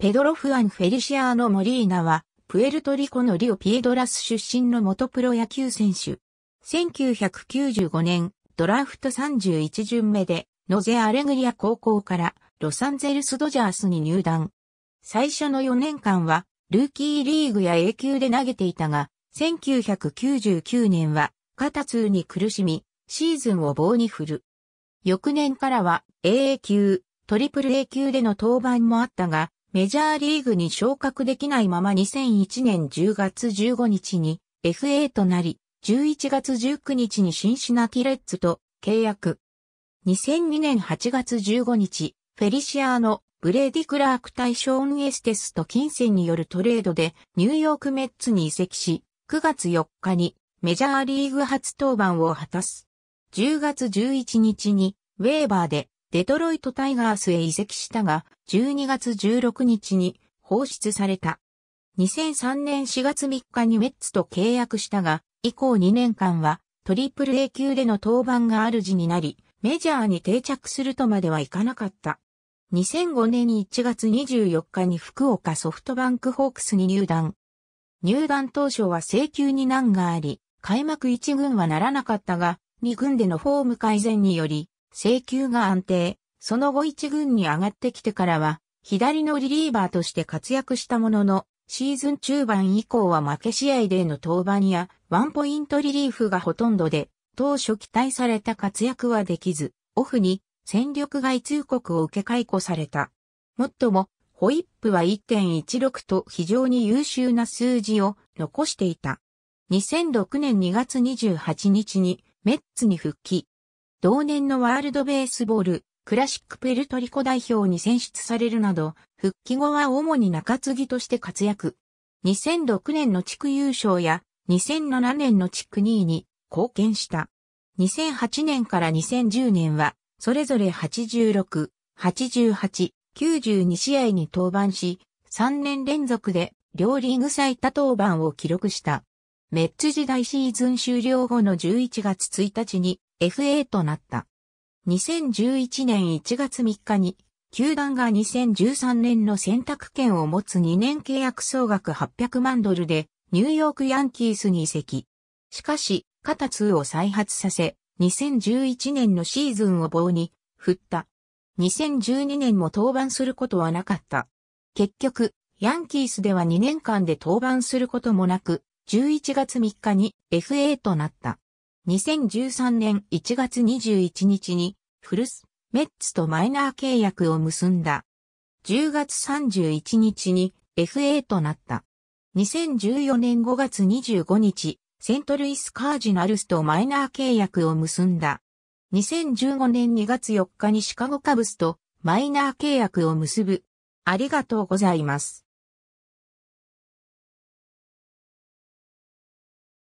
ペドロ・フアン・フェリシアーノ・モリーナは、プエルトリコのリオ・ピエドラス出身の元プロ野球選手。1995年、ドラフト31巡目で、ノゼ・アレグリア高校からロサンゼルス・ドジャースに入団。最初の4年間は、ルーキーリーグや A 級で投げていたが、1999年は肩痛に苦しみ、シーズンを棒に振る。翌年からは AA 級、トリプル A 級での登板もあったが、メジャーリーグに昇格できないまま2001年10月15日に FA となり、11月19日にシンシナティレッツと契約。2002年8月15日、フェリシアーノ、ブレーディ・クラーク対ショーン・エステスと金銭によるトレードでニューヨークメッツに移籍し、9月4日にメジャーリーグ初登板を果たす。10月11日にウェーバーでデトロイトタイガースへ移籍したが、12月16日に放出された。2003年4月3日にメッツと契約したが、以降2年間はトリプル A 級での登板が主になり、メジャーに定着するとまではいかなかった。2005年1月24日に福岡ソフトバンクホークスに入団。入団当初は請求に難があり、開幕1軍はならなかったが、2軍でのフォーム改善により、請求が安定。その後一軍に上がってきてからは、左のリリーバーとして活躍したものの、シーズン中盤以降は負け試合での登板や、ワンポイントリリーフがほとんどで、当初期待された活躍はできず、オフに戦力外通告を受け解雇された。もっとも、ホイップは1.16と非常に優秀な数字を残していた。2006年2月28日にメッツに復帰。同年のワールドベースボール、クラシックペルトリコ代表に選出されるなど、復帰後は主に中継ぎとして活躍。2006年の地区優勝や2007年の地区2位に貢献した。2008年から2010年は、それぞれ86、88、92試合に登板し、3年連続で両リーグ最多登板を記録した。メッツ時代シーズン終了後の11月1日に FA となった。2011年1月3日に、球団が2013年の選択権を持つ2年契約総額800万ドルで、ニューヨークヤンキースに移籍。しかし、肩痛を再発させ、2011年のシーズンを棒に振った。2012年も登板することはなかった。結局、ヤンキースでは2年間で登板することもなく、11月3日に FA となった。2013年1月21日にフルス、メッツとマイナー契約を結んだ。10月31日に FA となった。2014年5月25日、セントルイスカージナルスとマイナー契約を結んだ。2015年2月4日にシカゴカブスとマイナー契約を結ぶ。ありがとうございます。